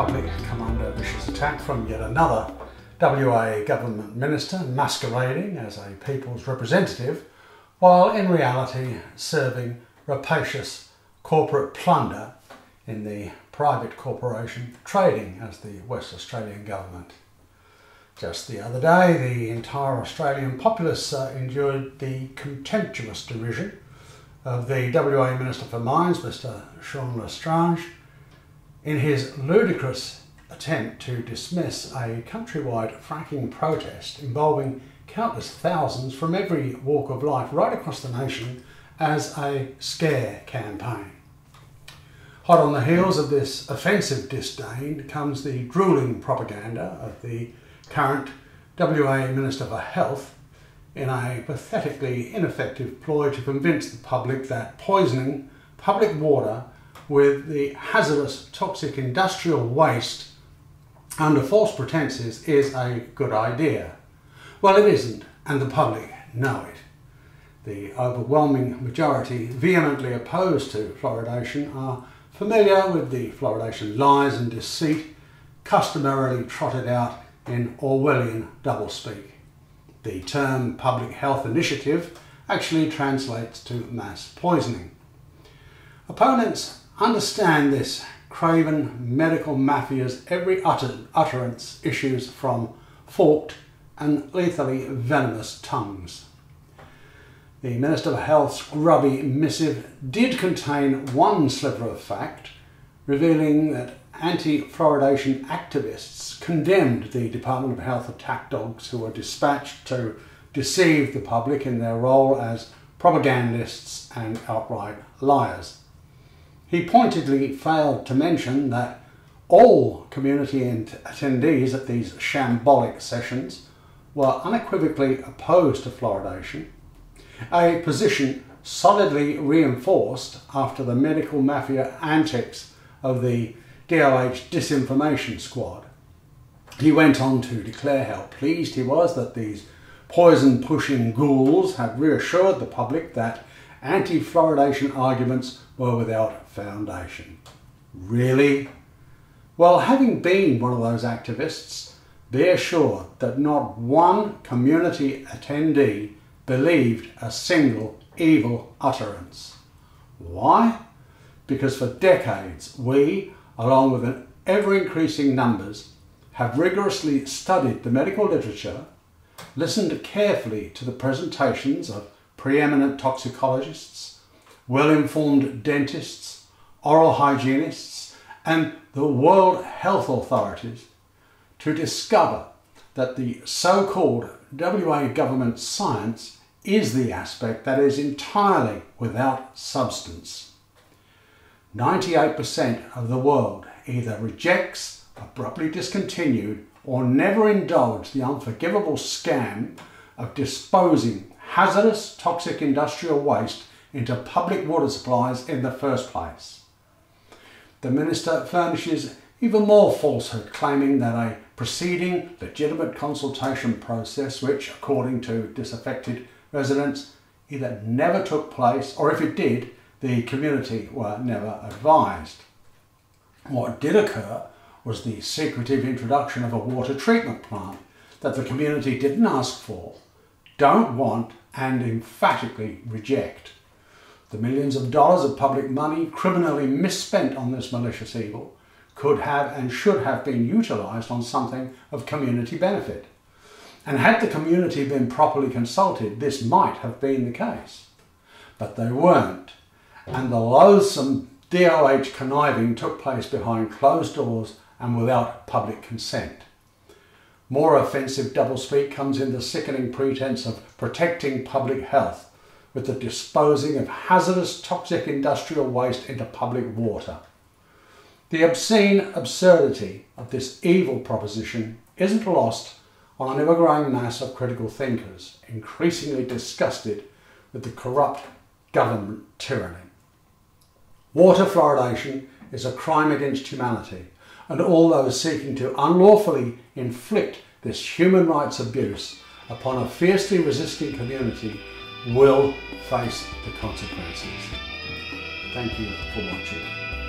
Once again, public come under vicious attack from yet another WA government minister masquerading as a people's representative, while in reality serving rapacious corporate plunder in the private corporation trading as the West Australian government. Just the other day, the entire Australian populace uh, endured the contemptuous derision of the WA Minister for Mines, Mr. Sean L'Estrange, in his ludicrous attempt to dismiss a countrywide fracking protest involving countless thousands from every walk of life right across the nation as a scare campaign. Hot on the heels of this offensive disdain comes the drooling propaganda of the current WA Minister for Health in a pathetically ineffective ploy to convince the public that poisoning public water with the hazardous toxic industrial waste under false pretenses is a good idea. Well, it isn't, and the public know it. The overwhelming majority vehemently opposed to fluoridation are familiar with the fluoridation lies and deceit customarily trotted out in Orwellian doublespeak. The term public health initiative actually translates to mass poisoning. Opponents understand this craven medical mafia's every utter, utterance issues from forked and lethally venomous tongues. The Minister of Health's grubby missive did contain one sliver of fact, revealing that anti-fluoridation activists condemned the Department of Health attack dogs who were dispatched to deceive the public in their role as propagandists and outright liars. He pointedly failed to mention that all community attendees at these shambolic sessions were unequivocally opposed to fluoridation, a position solidly reinforced after the medical mafia antics of the DOH disinformation squad. He went on to declare how pleased he was that these poison pushing ghouls had reassured the public that anti fluoridation arguments were without foundation. Really? Well, having been one of those activists, be assured that not one community attendee believed a single evil utterance. Why? Because for decades we, along with an ever increasing numbers, have rigorously studied the medical literature, listened carefully to the presentations of preeminent toxicologists, well-informed dentists, oral hygienists, and the World Health Authorities to discover that the so-called WA government science is the aspect that is entirely without substance. 98% of the world either rejects, abruptly discontinued, or never indulged the unforgivable scam of disposing hazardous toxic industrial waste into public water supplies in the first place. The Minister furnishes even more falsehood, claiming that a preceding legitimate consultation process, which, according to disaffected residents, either never took place or if it did, the community were never advised. What did occur was the secretive introduction of a water treatment plant that the community didn't ask for, don't want, and emphatically reject. The millions of dollars of public money criminally misspent on this malicious evil could have and should have been utilised on something of community benefit. And had the community been properly consulted, this might have been the case. But they weren't and the loathsome DOH conniving took place behind closed doors and without public consent. More offensive doublespeak comes in the sickening pretense of protecting public health with the disposing of hazardous toxic industrial waste into public water. The obscene absurdity of this evil proposition isn't lost on an ever-growing mass of critical thinkers, increasingly disgusted with the corrupt government tyranny. Water fluoridation is a crime against humanity, and all those seeking to unlawfully inflict this human rights abuse upon a fiercely resisting community will face the consequences. Thank you for watching.